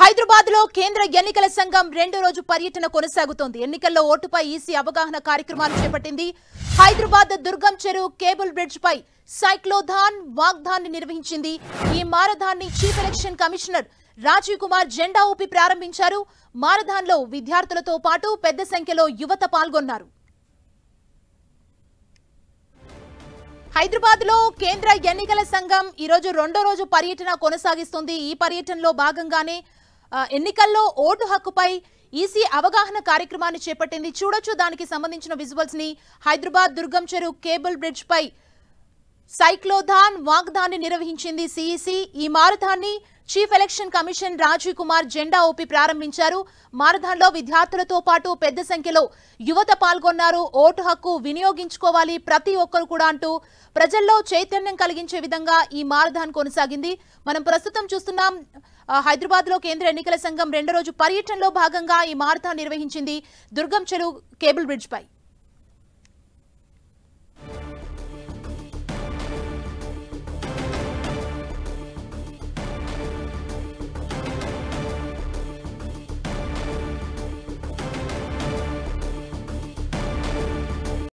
హైదరాబాద్లో కేంద్ర ఎన్నికల సంఘం రెండో రోజు పర్యటన కొనసాగుతోంది. ఎన్నికల్లో ఓటుపై ఈసీ అవగాహన కార్యక్రమాలు చేపట్టింది. హైదరాబాద్ దుర్గం చెరువు కేబుల్ బ్రిడ్జ్ పై సైక్లోధాన్ వాగ్దాన్ని నిర్వహించింది. ఈ మారధాన్ని chief election commissioner Rajiv Kumar జెండా ఊపి ప్రారంభించారు. మారథాన్లో విద్యార్థులతో పాటు పెద్ద సంఖ్యలో యువత పాల్గొన్నారు. హైదరాబాద్లో కేంద్ర ఎన్నికల సంఘం ఈ రోజు రెండో రోజు పర్యటన కొనసాగిస్తుంది. ఈ పర్యటనలో భాగంగానే ఎన్నికల్లో ఓటు హక్కుపై ఈసీ అవగాహన కార్యక్రమాన్ని చేపట్టింది. చూడొచ్చు దానికి సంబంధించిన విజువల్స్ని. హైదరాబాద్ దుర్గం చెరువు కేబుల్ బ్రిడ్జ్ పై సైక్లోథాన్ వాగ్దాన్ని నిర్వహించింది సిఈసి ఈ మారథాన్ని chief election commission Rajiv Kumar జెండా ఊపి ప్రారంభించారు. మారథాన్లో విద్యార్థులతో పాటు పెద్ద సంఖ్యలో యువత పాల్గొన్నారు. ఓటు హక్కు వినియోగించుకోవాలి ప్రతి ఒక్కరు కూడా అంటూ ప్రజల్లో చైతన్యం కలిగించే విధంగా ఈ మారథాన్ కొనసాగింది. మనం ప్రస్తుతం చూస్తున్నాం హైదరాబాద్లో కేంద్ర ఎన్నికల సంఘం రెండో రోజు పర్యటనలో భాగంగా ఈ మారథాన్ నిర్వహించింది దుర్గం చెరువు కేబుల్ బ్రిడ్జ్ పై